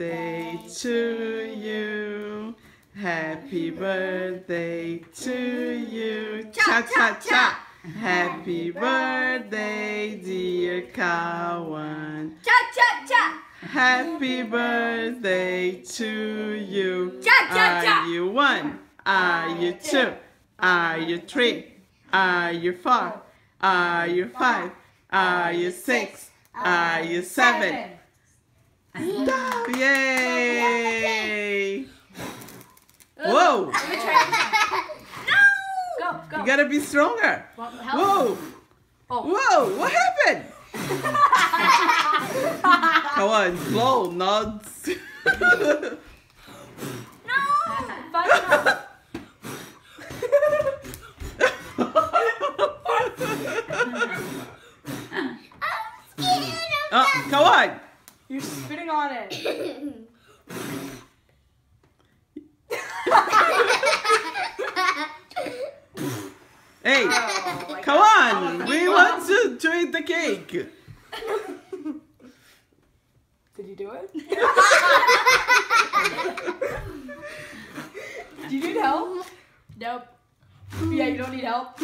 birthday to you. Happy birthday to you. Cha cha cha. Happy birthday, dear Kauan. Cha cha cha. Happy birthday to you. Cha, cha, cha. Are you one? Are you two? Are you three? Are you four? Are you five? Are you six? Are you seven? Whoa! Let me try. no. Go go. You gotta be stronger. Want? Whoa! Oh. Whoa! What happened? Come on, slow, not. No. Fun enough. oh, come on! You're spitting on it. Hey, Oh come God. on! We want to, to eat the cake. Did you do it? do you need help? Nope. Yeah, you don't need help.